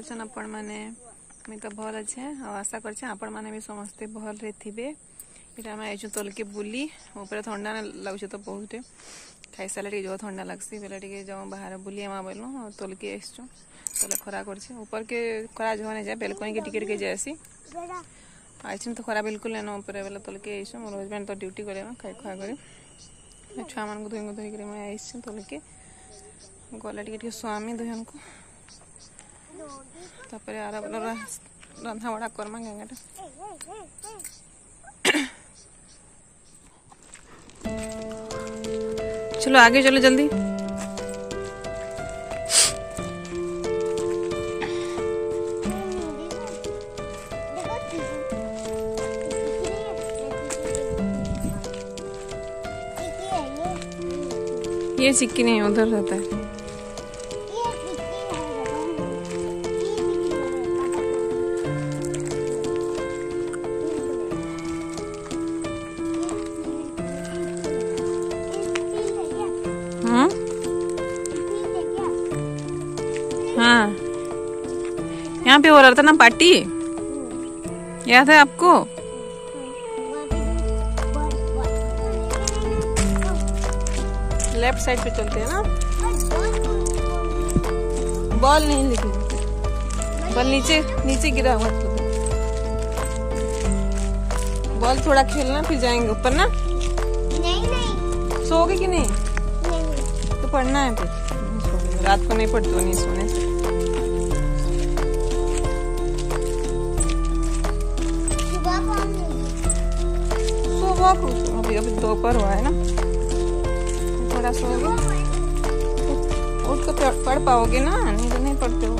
ଅଛନ୍ ଆପଣମାନେ ମୁଇଁ ତ ଭଲ୍ ଅଛେ ଆଉ ଆଶା କରିଛେ ଆପଣମାନେ ବି ସମସ୍ତେ ଭଲରେ ଥିବେ ଏଇଟା ଆମେ ଆଇଛୁ ତଲକେ ବୁଲି ଉପରେ ଥଣ୍ଡା ଲାଗୁଛେ ତ ବହୁତେ ଖାଇସାରିଲେ ଟିକେ ଜୋର ଥଣ୍ଡା ଲାଗ୍ସି ବେଲେ ଟିକେ ଯାଉ ବାହାରେ ବୁଲି ଆଇମା ବୋଇଲୁ ଆଉ ତଲକେ ଆସିଛୁ ତଲେ ଖରା করছে উপরকে খরা যখন যায় বেলকনিকে টিকে টিকে যাইছি আইছিন তো খরা বিলকুল নেন উপরে বেলে তলকে আইসু মোর হজবেন্ড তো ডিউটি করে খাই খা করে ଛୁଆମାନଙ୍କୁ ଧୋଇ ଧୋଇକରି ମୁଇଁ ଆସିଛି ତଲକେ ଗଲେ ଟିକେ ଟିକେ ସ୍ୱାମୀ ଦୁହିଁଙ୍କୁ ତାପରେ ଆର ବେଲର ରନ୍ଧା ବଢ଼ା କର୍ମା ଗାଁଟା चलो आगे चलो जल्दी ये चिक्की नहीं उधर रहता है यहाँ पे हो रहा था ना पार्टी? याद है आपको? लेफ़्ट साइड पे चलते हैं ना बॉल नहीं लेकिन बॉल नीचे नीचे गिरा हुआ है। बॉल थोड़ा खेलना फिर जाएँगे ऊपर ना। नहीं नहीं। सोओगे कि नहीं? तो पढ़ना है फिर। रात को नहीं पढ़ते नहीं सोने। से सुबह को अभी अभी दोपहर हुआ है ना। थोड़ा सोओगे उठ कर पढ़- पढ़ पाओगे ना नहीं तो नहीं पढ़ते हो।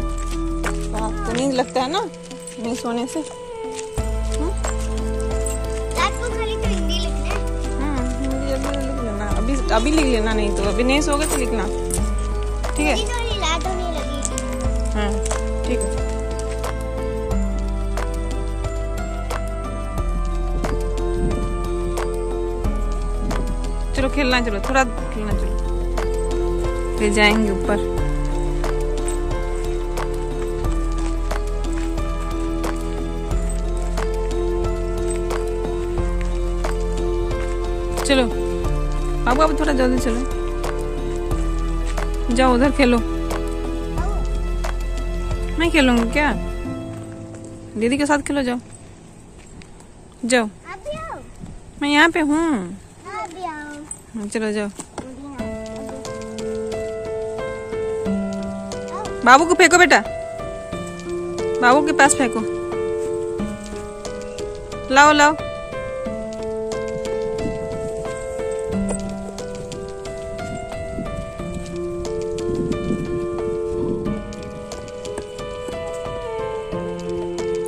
रात को नींद लगता है ना नहीं सोने से। अभी लिख लेना। अभी अभी लिख लेना नहीं तो। अभी नहीं सोओगे तो लिखना। ठीक है? हाँ चलो खेलना चलो थोड़ा खेलना चलो। फिर जाएँगे ऊपर। चलो बाबू अब थोड़ा जल्दी चलो। जाओ उधर खेलो। मैं खेलूँगी क्या? दीदी के साथ खेलो जाओ। जाओ। मैं यहाँ पे हाँ, चलो जाओ। बाबू को फेंको बेटा। बाबू के पास फेंको। लाओ लाओ।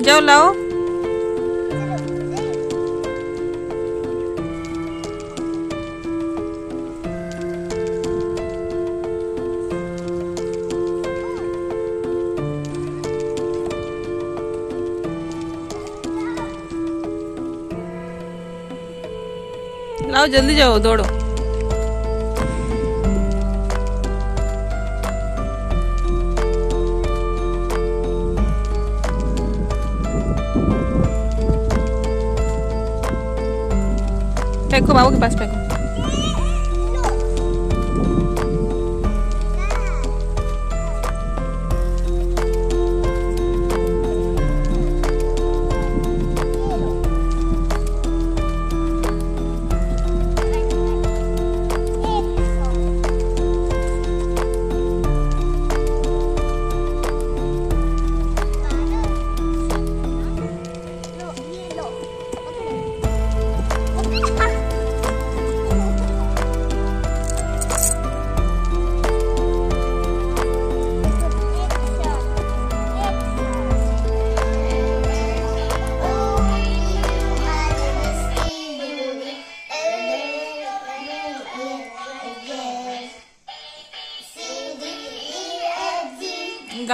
जाओ लाओ। लाओ जल्दी जाओ दौड़ो। फेंको बाबू के पास फेंको।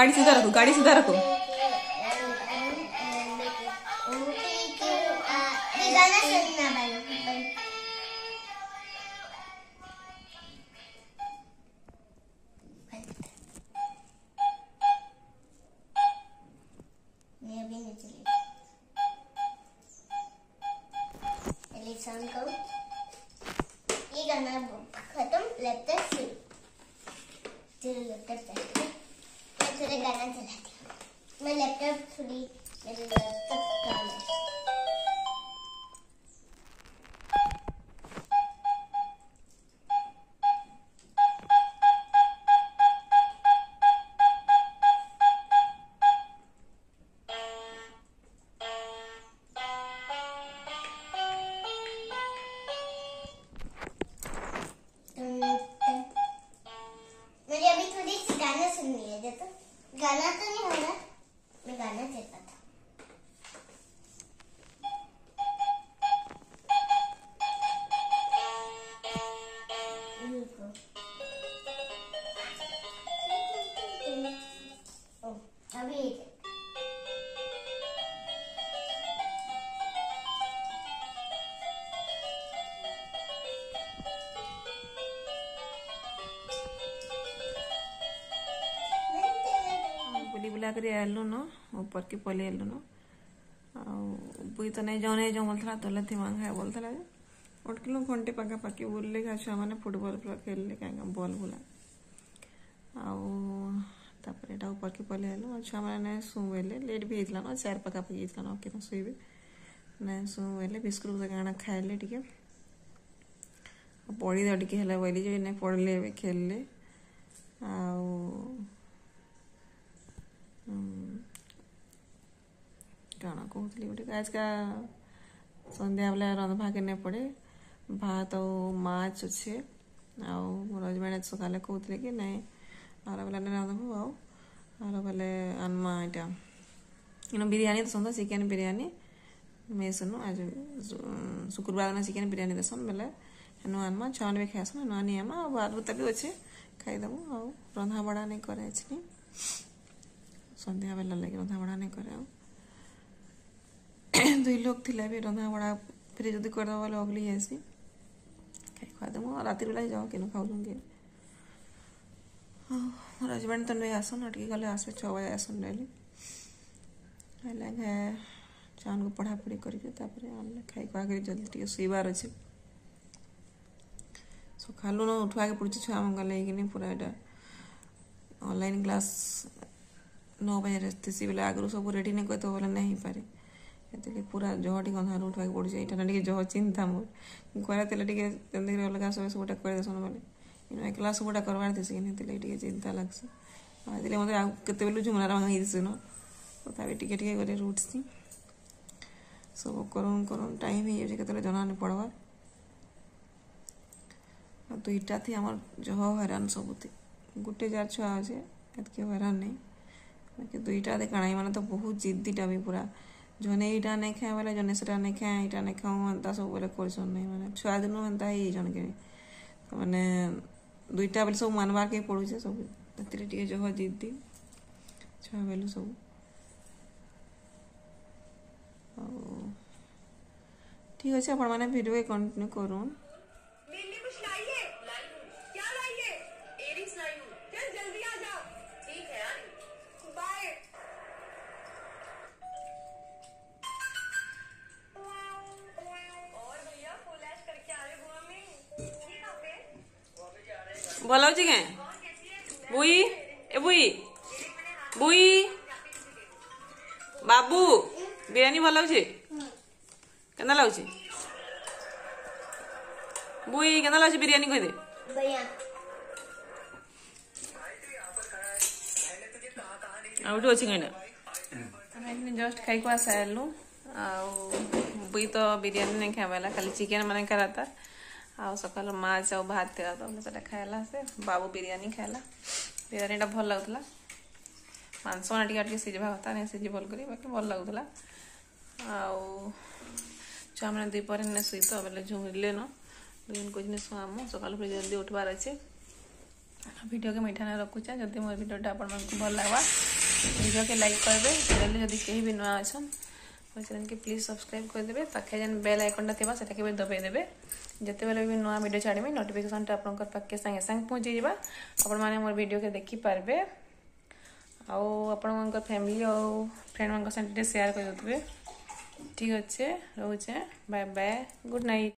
गाड़ी सीधा रखो गाड़ी सीधा रखो ये गाना खत्म लेटर सी लेटर सी गाना चलाती हूँ मैं लैपटॉप थोड़ी मेरे लैपटॉप ବୁଲି ବୁଲା କରି ଆଇଲୁନ ଉପରକେ ପଲେଇ ଆଇଲୁନ ଆଉ ବୁଇ ତ ନାଇଁ ଜଣେ ଯେଉଁ ବୋଲଥିଲା ତଲେ ଥିମା ଖାଏ ବୋଲଥିଲା ଯେ। ଅଟକିଲୁ ଘଣ୍ଟେ ପାଖାପାଖି ବୁଲିଲେ ଘା ଛୁଆମାନେ ଫୁଟବଲ ପୁରା ଖେଳିଲେ କାହିଁକି ବଲ୍ ବୁଲା। ଆଉ ତାପରେ ଏଇଟା ଉପରକେ ପଲେଇ ଆଇଲୁ ଆଉ ଛୁଆମାନେ ନାଇଁ ଶୁଁ ବୋଇଲେ ଲେଟ୍ ବି ହେଇଥିଲା ନା ଚାରି ପାଖାପାଖି ହେଇଥିଲା ନା କେତେ ଶୋଇବେ। ନାଇଁ ଶୁଁ ବୋଇଲେ ବିସ୍କୁଟ କାଣା ଖାଇଲେ ଟିକେ। ଆଉ ପଢ଼ି ଦେହ ଟିକେ ହେଲା ବୋଇଲି ଯେ ନାଇଁ ପଢ଼ିଲେ ଏବେ ଖେଳିଲେ। ଆଉ କାଣା କହୁଥିଲି ଗୋଟେ ଆଜକା ସନ୍ଧ୍ୟା ବେଲେ ରନ୍ଧବାକେ ନାଇଁ ପଡ଼େ ଭାତ ଆଉ ମାଛ ଅଛେ ଆଉ ମୋର ହଜବେଣ୍ଡ ଆଜି ସକାଳେ କହୁଥିଲେ କି ନାଇଁ ଆର ବେଲା ନାଇଁ ରାନ୍ଧବୁ ଆଉ ଆର ବେଲେ ଆନମା ଇଟା ଇନ ବିରିୟାନୀ ଦେସନ୍ ତ ଚିକେନ୍ ବିରିୟାନୀ ମେସନୁ ଆଜି ଶୁକ୍ରବାର ଦିନ ଚିକେନ୍ ବିରିୟାନୀ ଦେସନ୍ ବେଲେ ହେନୁ ଆନମା ଛୁଆମାନେ ବି ଖାଏସନ୍ ହେନୁ ଆନି ଆନମା ଆଉ ଭାତ ଭୁତା ବି ଅଛେ ଖାଇଦେବୁ ଆଉ ରନ୍ଧା ବଢ଼ା ନାଇଁ કરે ଅଛି ସନ୍ଧ୍ୟା ବେଲା ଲାଗି ରନ୍ଧା ବଢ଼ା ନାଇଁ करे ଆଉ। ଦୁଇ ଲୋକ ଥିଲେ ବି ରନ୍ଧା ବଢ଼ା ଫ୍ରି ଯଦି କରିଦେବ ବୋଲେ ଅଗଲି ଯାଏସି ଖାଇ ଖୁଆଦେମୁ ଆଉ ରାତିର ବେଲା ଯାଉ କେନ ଖାଉଛନ୍ କି? ମୋର ହଜବେଣ୍ଡ ତ ନେଇ ଆସନ୍ ଆଉ ଟିକେ ଗଲେ ଆସିବେ ଛଅ ବଜେ ଆସନ୍ ଡେଲି। ହେଲେ ଘେ ଛୁଆମାନଙ୍କୁ ପଢ଼ାପଢ଼ି କରିକି ତାପରେ ଆଣିଲେ ଖାଇ ଖୁଆ କରି ଜଲ୍ଦି ଟିକେ ଶୋଇବାର ଅଛି। ସକାଳୁ ନ ଉଠବାକେ ପଡ଼ୁଛି ଛୁଆମାନଙ୍କ ଲାଗିକିନି ପୁରା ଏଇଟା ଅନଲାଇନ୍ କ୍ଲାସ୍ ନଅ ବଜେ ଥିସି ବେଲେ ଆଗରୁ ସବୁ ରେଡ଼ି ନାଇଁ କରିଥିବ ବୋଲେ ନାଇଁ ହେଇପାରେ। ସେଥିଲାଗି ପୁରା ଜହ ଟିକେ ଅନ୍ଧାରୁ ଉଠବାକେ ପଡ଼ୁଛି ଏଇଟା ଟିକେ ଜହ ଚିନ୍ତା ମୋର। ଘରେ ଥିଲେ ଟିକେ ଯେମିତିକି ଅଲଗା ସବୁ ସବୁଟା କରିଦେସନ୍ ବୋଲେ। ଇନ ଏକଲା ସବୁଟା କରବାର ଥିସି କି ସେଥିଲାଗି ଟିକେ ଚିନ୍ତା ଲାଗ୍ସି ଆଉ ସେଥିଲାଗି ମୋତେ ଆଉ କେତେବେଲୁ ଝୁମରାର ଭାଙ୍ଗି ଦିସି ନ ତଥାପି ଟିକେ ଟିକେ କରି ଉଠ୍ସି ସବୁ କରୁନ୍ କରୁନ୍ ଟାଇମ୍ ହେଇଯାଉଛି କେତେବେଳେ ଜଣା ନାଇଁ ପଡ଼ବା। ଆଉ ଦୁଇଟା ଥି ଆମର ଜହ ହଇରାଣ ସବୁଥି। ଗୋଟେ ଯାର ଛୁଆ ଅଛେ ଏତ୍କି ହଇରାଣ ନାଇଁ। ବାକି ଦୁଇଟା ଦେ କାଣା ମାନେ ତ ବହୁତ ଜିଦ୍ଦିଟା ବି ପୁରା ଜଣେ ଏଇଟା ନାଇଁ ଖାଏ ବୋଲେ ଜଣେ ସେଟା ନାଇଁ ଖାଏ ଏଇଟା ନାଇଁ ଖାଉ ଏନ୍ତା ସବୁବେଳେ କରିସନ୍ ନାଇଁ ମାନେ ଛୁଆ ଦିନୁ ଏନ୍ତା ହେଇଯାଇଛନ୍ କି ମାନେ ଦୁଇଟା ବେଲେ ସବୁ ମାନବାର୍ କେ ପଡ଼ୁଛେ ସବୁ ସେଥିରେ ଟିକେ ଜହ ଜିଦ୍ଦି ଛୁଆ ବେଲୁ ସବୁ ଆଉ ଠିକ୍ ଅଛି ଆପଣମାନେ ଭିଡ଼ିଓ କଣ୍ଟିନ୍ୟू କରୁନ୍ ଭଲ ହେଉଛି କେଁ ବୁଇ ଏ ବୁଇ ବୁଇ ବାବୁ ବିରିୟାନୀ ଭଲ ଲାଗୁଛି କେନ୍ତା ଲାଗୁଛି ବୁଇ କେନ୍ତା ଲାଗୁଛି ବିରିୟାନୀ କହିଦେ ଆଉ ଗୋଟେ ଅଛି କାହିଁନା ଆମେ ଜଷ୍ଟ ଖାଇକୁ ଆସାଲୁ ଆଉ ବୁଇ ତ ବିରିୟାନୀ ନାଇଁ ଖାଇବାଲା ଖାଲି ଚିକେନ ମାନେ ଖାଇଲା ତା ଆଉ ସକାଳୁ ମାଛ ଆଉ ଭାତ ଦେବା ତ ସେଟା ଖାଇଲା ସେ ବାବୁ ବିରିୟାନୀ ଖାଇଲା। ବିରିୟାନୀଟା ଭଲ ଲାଗୁଥିଲା। ମାଂସ ମାନେ ଟିକେ ଟିକେ ସିଝିବା କଥା ନାଇଁ ସିଝି ଭଲ କରି ବାକି ଭଲ ଲାଗୁଥିଲା। ଆଉ ଛୁଆମାନେ ଦୁଇ ପରେ ନେ ଶୋଇ ତ ବେଲେ ଝୁମିଲେ ନ ଦୁଇଜଣ କହୁଛନ୍ତି ଶୁଆମ ସକାଳୁ ଫେରି ଜଲ୍ଦି ଉଠବାର ଅଛି। ଭିଡ଼ିଓକେ ମିଠା ନାଇଁ ରଖୁଛେ ଯଦି ମୋର ଭିଡ଼ିଓଟା ଆପଣମାନଙ୍କୁ ଭଲ ଲାଗବା ଭିଡ଼ିଓକେ ଲାଇକ୍ କରିବେ। ଯଦି କେହି ବି ନୂଆ ଅଛନ୍ मो चेल के प्लीज़ सब्सक्राइब करदे पाखे जेन बेल आइकन थी से दबाई देते जिते बेले भी नुआ भिड छाड़ी नोटिफिकेसन टाइप पाखे सांगे सांगे पहुँचे जाने मोर भिड के देखिपारे आपण फैमिली और फ्रेंड मैं सेयार करदे ठीक अच्छे रोचे बाय बाय गुड नाइट